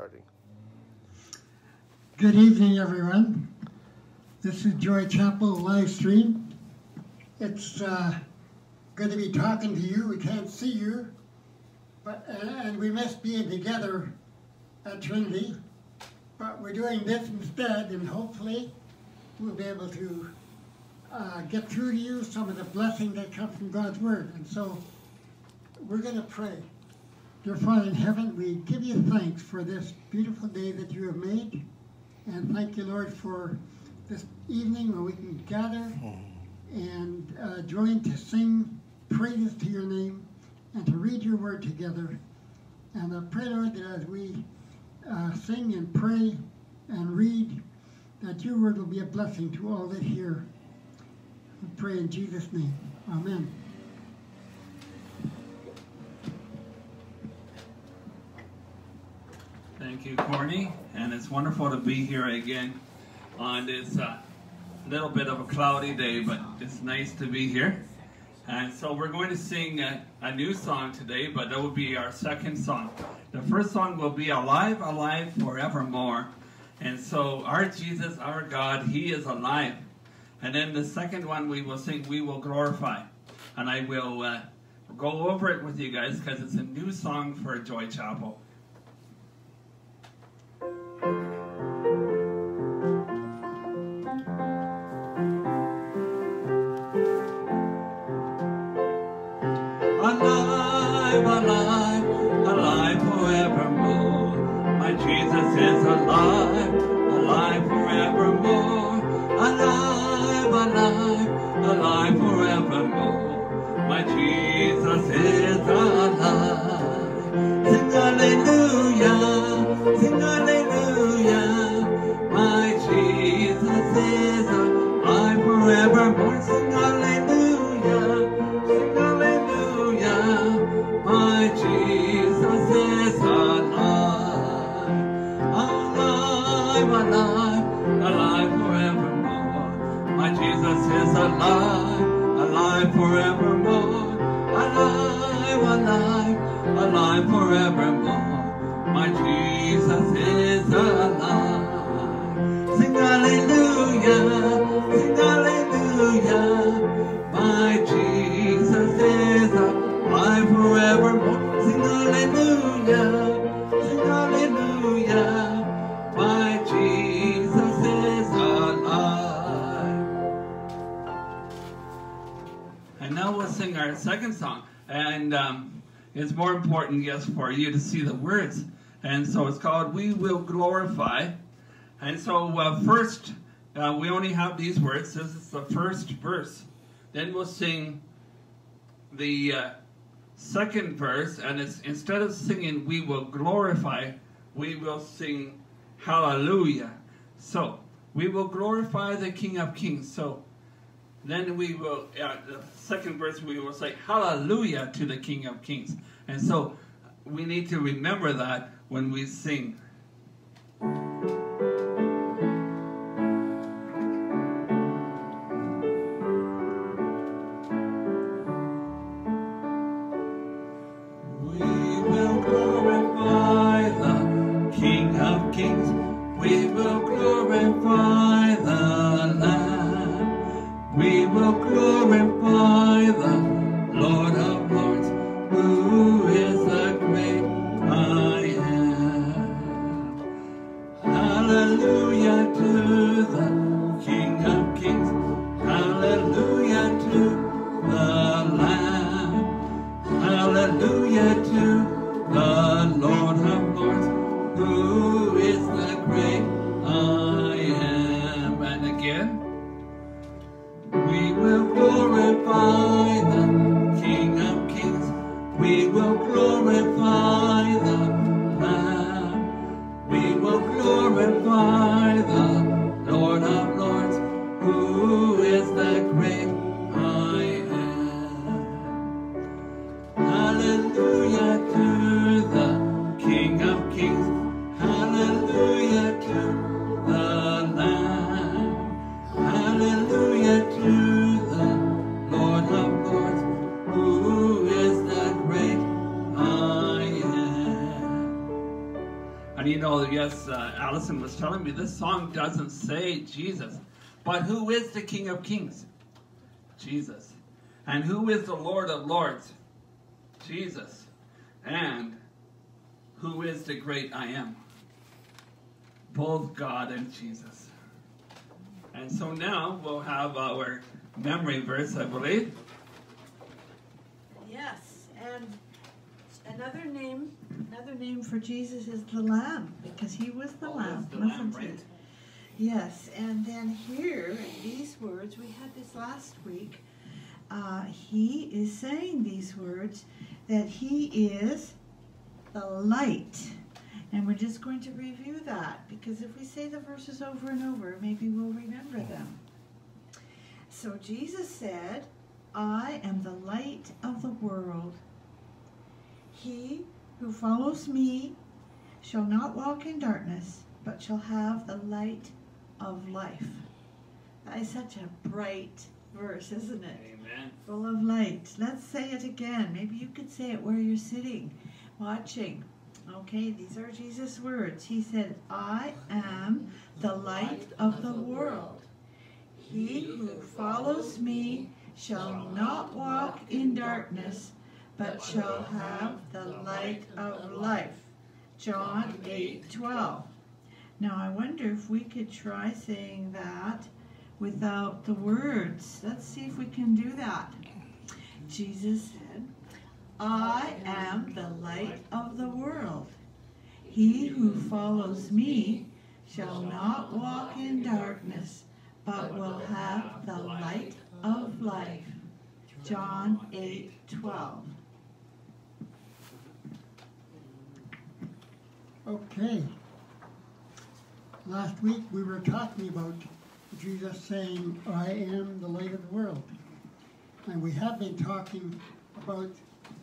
starting. Good evening, everyone. This is Joy Chapel live stream. It's uh, good to be talking to you. We can't see you, but and we miss being together at Trinity. But we're doing this instead, and hopefully we'll be able to uh, get through to you some of the blessing that comes from God's Word. And so we're going to pray. Dear Father in heaven, we give you thanks for this beautiful day that you have made. And thank you, Lord, for this evening where we can gather and uh, join to sing praises to your name and to read your word together. And I pray, Lord, that as we uh, sing and pray and read, that your word will be a blessing to all that hear. We pray in Jesus' name. Amen. Thank you, Corney. And it's wonderful to be here again on this uh, little bit of a cloudy day, but it's nice to be here. And so we're going to sing a, a new song today, but that will be our second song. The first song will be Alive, Alive Forevermore. And so our Jesus, our God, He is alive. And then the second one we will sing, We Will Glorify. And I will uh, go over it with you guys because it's a new song for Joy Chapel. Alive, alive, alive forevermore. My Jesus is alive, alive forevermore. Alive, alive, alive forevermore. My Jesus is second song. And um, it's more important, yes, for you to see the words. And so it's called We Will Glorify. And so uh, first, uh, we only have these words. This is the first verse. Then we'll sing the uh, second verse. And it's instead of singing We Will Glorify, we will sing Hallelujah. So, we will glorify the King of Kings. So, then we will, uh, the second verse, we will say hallelujah to the King of Kings. And so we need to remember that when we sing. Glorify know, yes, uh, Allison was telling me this song doesn't say Jesus, but who is the King of Kings? Jesus. And who is the Lord of Lords? Jesus. And who is the great I am? Both God and Jesus. And so now we'll have our memory verse, I believe. Yes, and another name, another name for Jesus is the Lamb, because he was the Oh, Lamb, the wasn't Lamb, right? Yes, and then here, in these words, we had this last week. Uh, he is saying these words that he is the light. And we're just going to review that because if we say the verses over and over, maybe we'll remember them. So Jesus said, I am the light of the world. He who follows me shall not walk in darkness, but shall have the light of life. That is such a bright verse, isn't it? Amen. Full of light. Let's say it again. Maybe you could say it where you're sitting, watching. Okay, these are Jesus' words. He said, I am the light of the world. He who follows me shall not walk in darkness, but shall have the light of life. John 8 12. Now, I wonder if we could try saying that without the words. Let's see if we can do that. Jesus said, I am the light of the world. He who follows me shall not walk in darkness, but will have the light of life. John 8 12. Okay. Last week we were talking about Jesus saying, I am the light of the world. And we have been talking about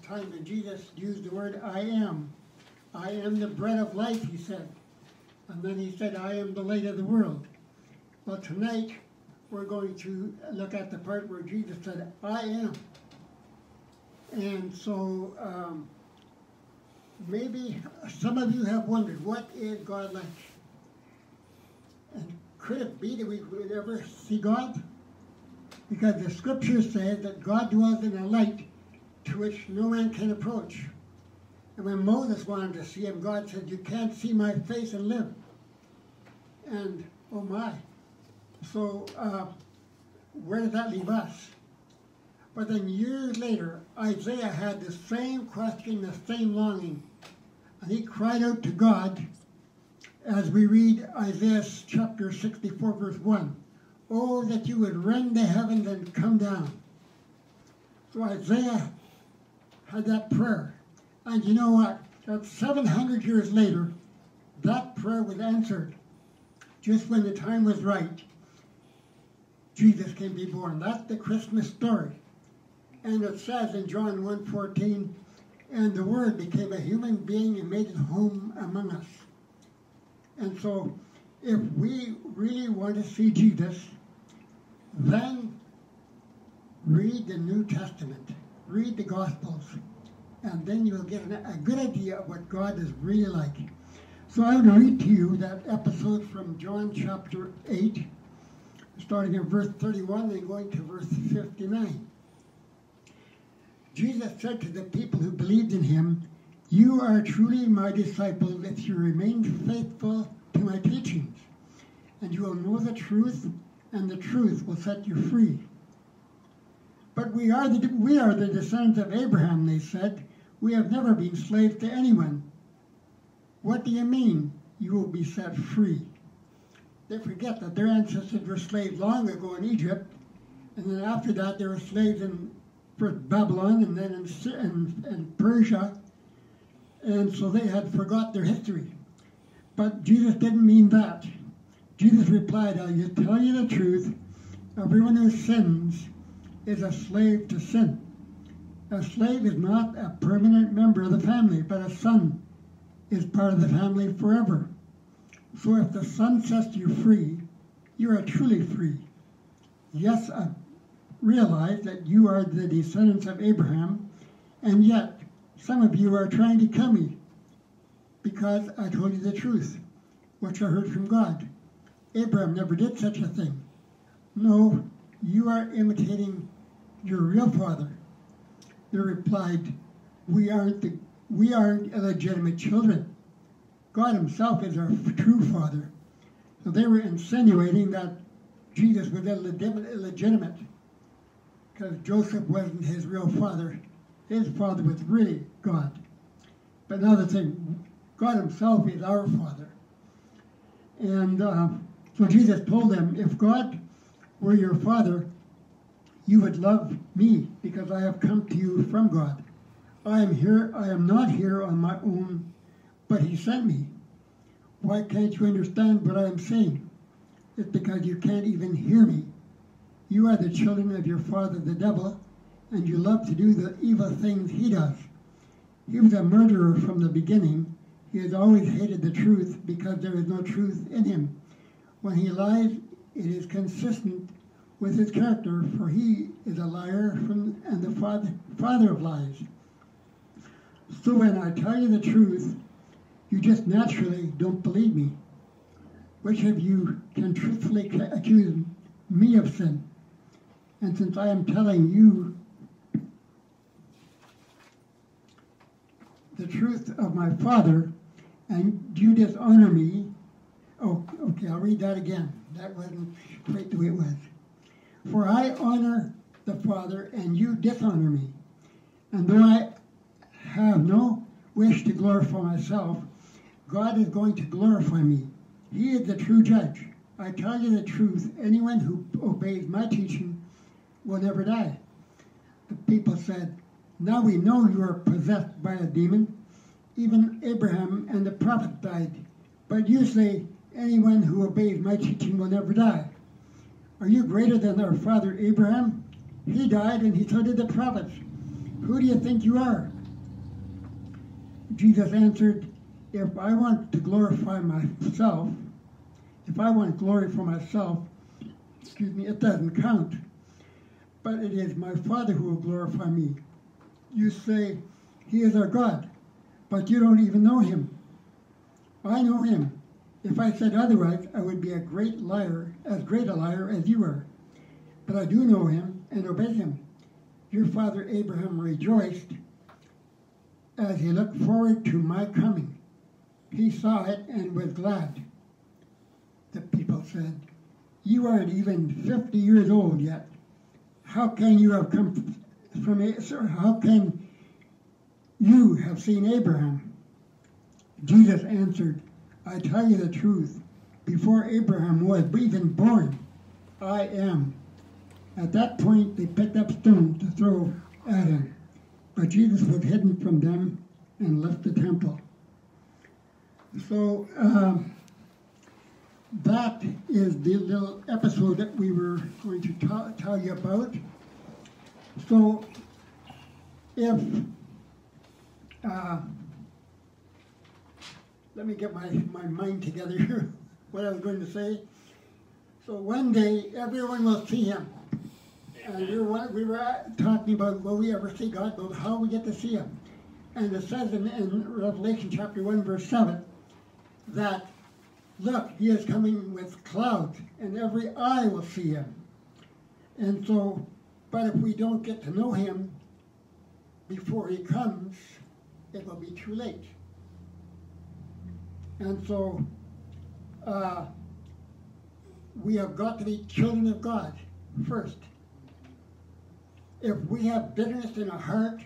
the time that Jesus used the word I am. I am the bread of life, he said. And then he said, I am the light of the world. Well, tonight we're going to look at the part where Jesus said, I am. And so um, maybe some of you have wondered, what is God like? And could it be that we would ever see God? Because the scriptures say that God dwells in a light to which no man can approach. And when Moses wanted to see him, God said, You can't see my face and live. And oh my. So, uh, where does that leave us? But then years later, Isaiah had the same question, the same longing. And he cried out to God as we read Isaiah chapter 64, verse 1. Oh, that you would rend the heavens and come down. So Isaiah had that prayer. And you know what? That 700 years later, that prayer was answered. Just when the time was right, Jesus can be born. That's the Christmas story. And it says in John 1.14, and the Word became a human being and made his home among us. And so, if we really want to see Jesus, then read the New Testament, read the Gospels, and then you'll get a good idea of what God is really like. So I will read to you that episode from John chapter 8, starting in verse 31 and going to verse 59. Jesus said to the people who believed in him, You are truly my disciples if you remain faithful to my teachings, and you will know the truth, and the truth will set you free. But we are the, we are the descendants of Abraham, they said. We have never been slaves to anyone. What do you mean you will be set free? They forget that their ancestors were slaves long ago in Egypt, and then after that they were slaves in first Babylon and then in, in, Persia, and so they had forgot their history. But Jesus didn't mean that. Jesus replied, I'll tell you the truth. Everyone who sins is a slave to sin. A slave is not a permanent member of the family, but a son is part of the family forever. So if the son sets you free, you are truly free. Yes, I realize that you are the descendants of Abraham, and yet some of you are trying to kill me. because I told you the truth, which I heard from God. Abraham never did such a thing. No, you are imitating your real father. They replied, We aren't the we aren't illegitimate children. God himself is our true father. So they were insinuating that Jesus was illegitimate because Joseph wasn't his real father. His father was really God. But another thing, God himself is our father. And uh, so Jesus told them, if God were your father, you would love me because I have come to you from God. I am here, I am not here on my own, but he sent me. Why can't you understand what I am saying? It's because you can't even hear me. You are the children of your father, the devil, and you love to do the evil things he does. He was a murderer from the beginning. He has always hated the truth because there is no truth in him. When he lies, it is consistent with his character, for he is a liar from, and the father, father of lies. So when I tell you the truth, you just naturally don't believe me. Which of you can truthfully accuse me of sin? And since I am telling you the truth of my Father, and you dishonor me, oh, okay, I'll read that again. That wasn't quite the way it was. For I honor the Father, and you dishonor me. And though I have no wish to glorify myself, God is going to glorify me. He is the true judge. I tell you the truth, anyone who obeys my teaching will never die. The people said, Now we know you are possessed by a demon. Even Abraham and the prophets died. But you say, Anyone who obeys my teaching will never die. Are you greater than our father Abraham? He died and he so did the prophets. Who do you think you are? Jesus answered, If I want to glorify myself, if I want glory for myself, excuse me, it doesn't count. But it is my Father who will glorify me. You say, He is our God, but you don't even know Him. I know Him. If I said otherwise, I would be a great liar, as great a liar as you are. But I do know Him and obey Him. Your father Abraham rejoiced as he looked forward to my coming. He saw it and was glad. The people said, You aren't even 50 years old yet. How can you have come from? How can you have seen Abraham? Jesus answered, I tell you the truth. Before Abraham was even born, I am. At that point, they picked up stones to throw at him. But Jesus was hidden from them and left the temple. So um, that is the little episode that we were going to tell you about. So if uh, let me get my, my mind together here, what I was going to say. So one day everyone will see him. And we were, we were talking about will we ever see God, but how we get to see him. And it says in, in Revelation chapter 1, verse 7, that look, he is coming with clouds, and every eye will see him. And so, but if we don't get to know him before he comes, it will be too late. And so, uh, we have got to be children of God first. If we have bitterness in our heart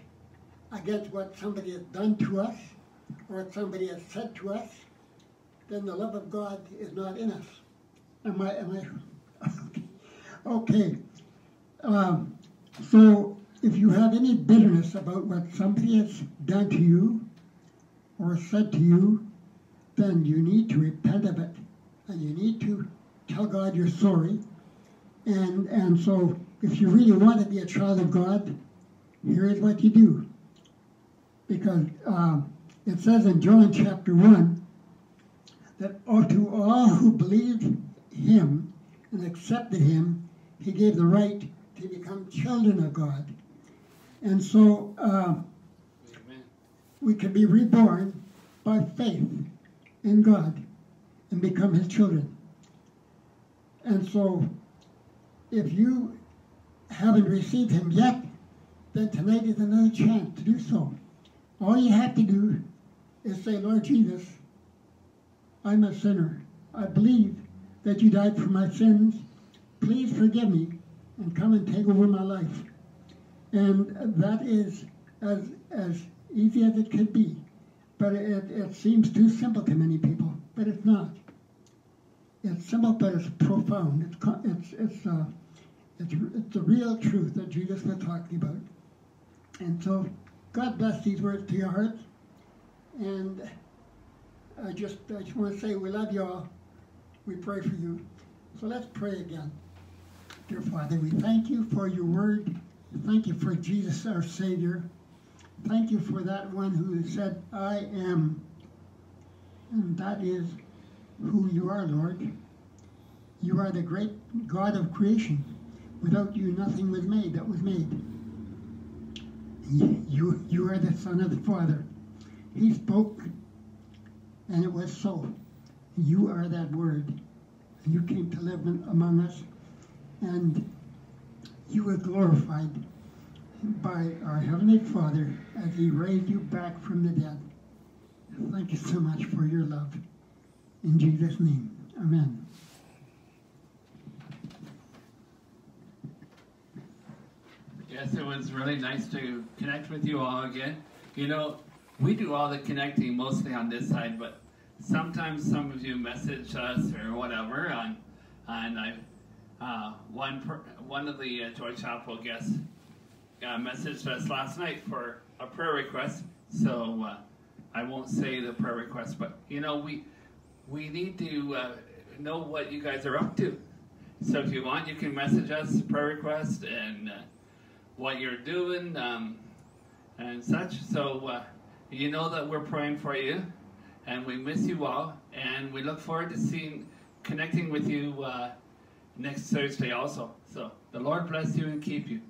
against what somebody has done to us or what somebody has said to us, then the love of God is not in us. Am I? Am I? okay. Um, so if you have any bitterness about what somebody has done to you or said to you, then you need to repent of it, and you need to tell God you're sorry. And and so if you really want to be a child of God, here is what you do. Because uh, it says in John chapter 1 that oh, to all who believed him and accepted him, he gave the right to become children of God. And so uh, we can be reborn by faith in God and become His children. And so, if you haven't received Him yet, then tonight is another chance to do so. All you have to do is say, Lord Jesus, I'm a sinner. I believe that you died for my sins. Please forgive me and come and take over my life. And that is as, as easy as it could be. But it, it seems too simple to many people, but it's not. It's simple, but it's profound. It's, it's, it's, uh, it's, it's the real truth that Jesus was talking about. And so, God bless these words to your hearts. And I just, I just want to say we love you all. We pray for you. So let's pray again. Dear Father, we thank you for your word. Thank you for Jesus, our Savior. Thank you for that one who said, I am. And that is who you are, Lord. You are the great God of creation. Without you, nothing was made that was made. You, you are the Son of the Father. He spoke, and it was so. You are that Word. And You came to live among us, and you were glorified by our Heavenly Father as He raised you back from the dead. Thank you so much for your love. In Jesus' name, Amen. Yes, it was really nice to connect with you all again. You know, we do all the connecting mostly on this side, but sometimes some of you message us or whatever on, and I, uh, one per, one of the uh, Joy Chapel guests uh, messaged us last night for a prayer request. So uh, I won't say the prayer request, but you know we we need to uh, know what you guys are up to. So if you want, you can message us prayer request and uh, what you're doing um, and such. So uh, you know that we're praying for you, and we miss you all, and we look forward to seeing, connecting with you uh, next Thursday also. So the Lord bless you and keep you.